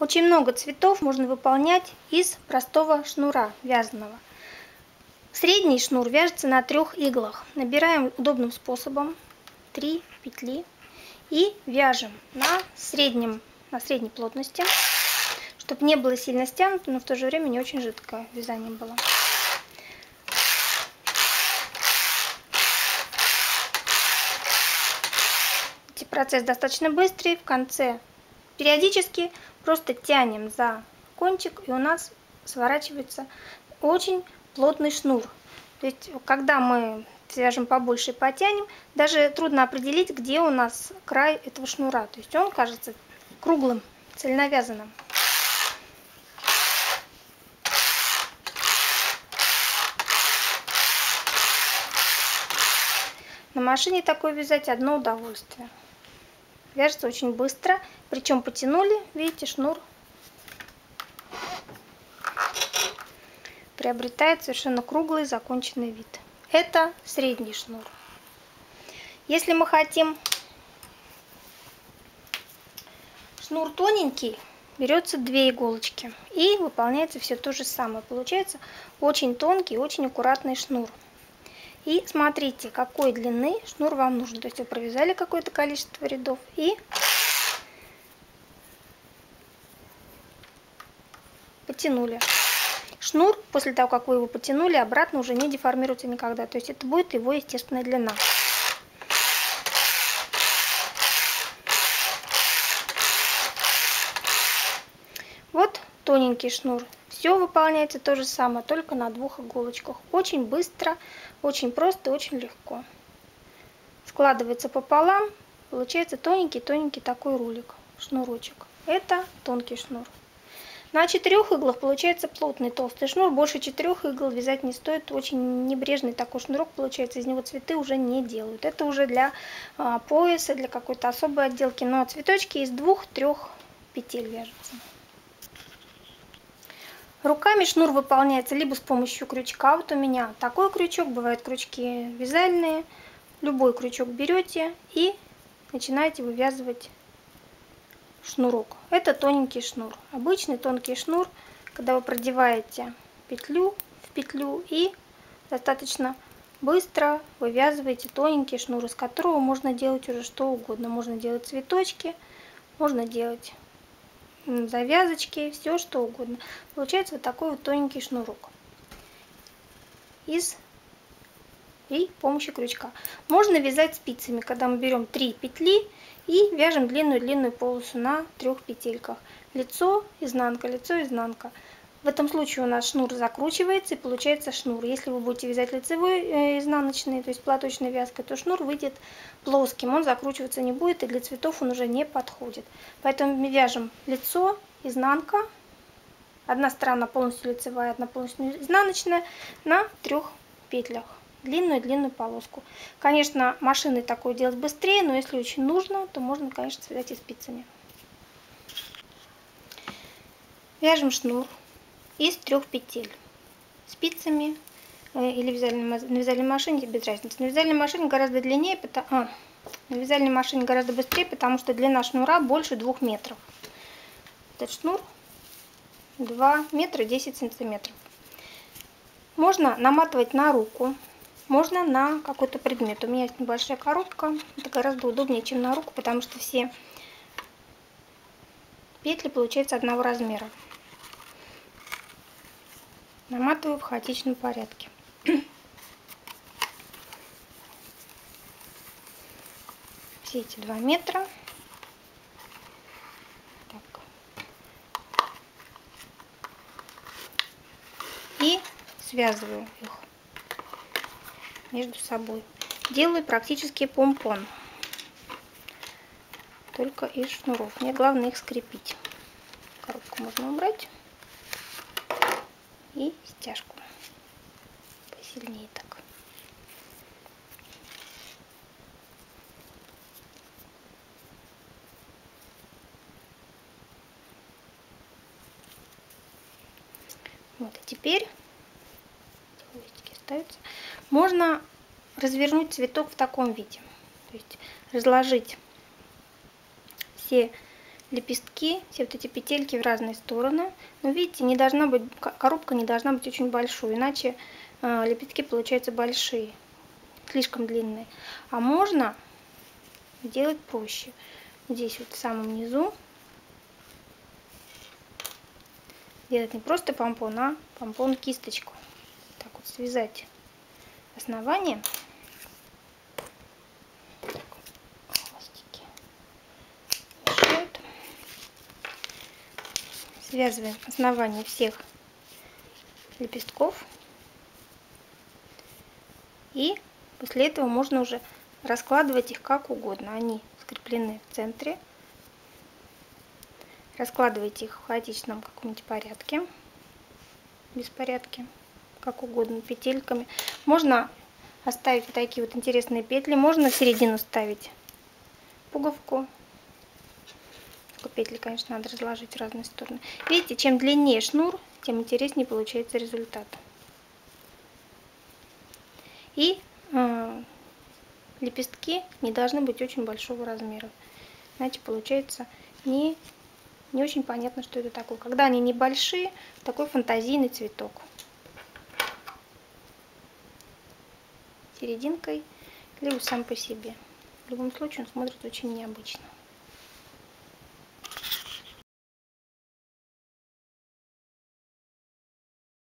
Очень много цветов можно выполнять из простого шнура вязаного. Средний шнур вяжется на трех иглах. Набираем удобным способом 3 петли и вяжем на, среднем, на средней плотности, чтобы не было сильно стянуто, но в то же время не очень жидкое вязание было. Процесс достаточно быстрый. В конце периодически просто тянем за кончик, и у нас сворачивается очень плотный шнур. То есть, когда мы свяжем побольше и потянем, даже трудно определить, где у нас край этого шнура. То есть он кажется круглым, цельновязанным. На машине такое вязать одно удовольствие. Вяжется очень быстро. Причем потянули, видите, шнур приобретает совершенно круглый законченный вид. Это средний шнур. Если мы хотим шнур тоненький, берется две иголочки и выполняется все то же самое. Получается очень тонкий, очень аккуратный шнур. И смотрите, какой длины шнур вам нужен. То есть вы провязали какое-то количество рядов и потянули. Шнур, после того, как вы его потянули, обратно уже не деформируется никогда. То есть это будет его естественная длина. Вот тоненький шнур. Все выполняется то же самое, только на двух иголочках. Очень быстро, очень просто, очень легко. Складывается пополам, получается тоненький-тоненький такой рулик, шнурочек. Это тонкий шнур. На четырех иглах получается плотный толстый шнур. Больше четырех игл вязать не стоит. Очень небрежный такой шнурок получается. Из него цветы уже не делают. Это уже для а, пояса, для какой-то особой отделки. Но цветочки из двух-трех петель вяжутся. Руками шнур выполняется либо с помощью крючка, вот у меня такой крючок, бывают крючки вязальные. Любой крючок берете и начинаете вывязывать шнурок. Это тоненький шнур. Обычный тонкий шнур, когда вы продеваете петлю в петлю и достаточно быстро вывязываете тоненький шнур, из которого можно делать уже что угодно. Можно делать цветочки, можно делать завязочки, все что угодно. Получается вот такой вот тоненький шнурок из и помощью крючка. Можно вязать спицами, когда мы берем 3 петли и вяжем длинную-длинную полосу на трех петельках. Лицо, изнанка, лицо, изнанка. В этом случае у нас шнур закручивается и получается шнур. Если вы будете вязать лицевой э, изнаночный, то есть платочной вязкой, то шнур выйдет плоским, он закручиваться не будет и для цветов он уже не подходит. Поэтому мы вяжем лицо, изнанка, одна сторона полностью лицевая, одна полностью изнаночная на трех петлях длинную-длинную полоску. Конечно, машиной такое делать быстрее, но если очень нужно, то можно, конечно, связать и спицами. Вяжем шнур из трех петель спицами э, или вязальной, на вязальной машине, без разницы. На вязальной машине гораздо длиннее, потому, а, на вязальной машине гораздо быстрее, потому что длина шнура больше двух метров. Этот шнур 2 метра 10 сантиметров. Можно наматывать на руку, можно на какой-то предмет. У меня есть небольшая коробка, это гораздо удобнее, чем на руку, потому что все петли получаются одного размера наматываю в хаотичном порядке. Все эти два метра. Так. И связываю их между собой. Делаю практически помпон. Только из шнуров. Мне главное их скрепить. Коробку можно убрать и стяжку посильнее так. Вот, и теперь остаются. Можно развернуть цветок в таком виде. То есть разложить все лепестки, все вот эти петельки в разные стороны. Но видите, не должна быть, коробка не должна быть очень большой, иначе э, лепестки получаются большие, слишком длинные. А можно сделать проще. Здесь вот в самом низу делать не просто помпон, а помпон кисточку. Так вот связать основание. Связываем основание всех лепестков. И после этого можно уже раскладывать их как угодно. Они скреплены в центре. Раскладывайте их в хаотичном каком-нибудь порядке, беспорядке, как угодно, петельками. Можно оставить такие вот интересные петли, можно в середину ставить пуговку. Петли, конечно, надо разложить в разные стороны. Видите, чем длиннее шнур, тем интереснее получается результат. И э, лепестки не должны быть очень большого размера. Иначе получается не не очень понятно, что это такое. Когда они небольшие, такой фантазийный цветок. Серединкой либо сам по себе. В любом случае он смотрит очень необычно.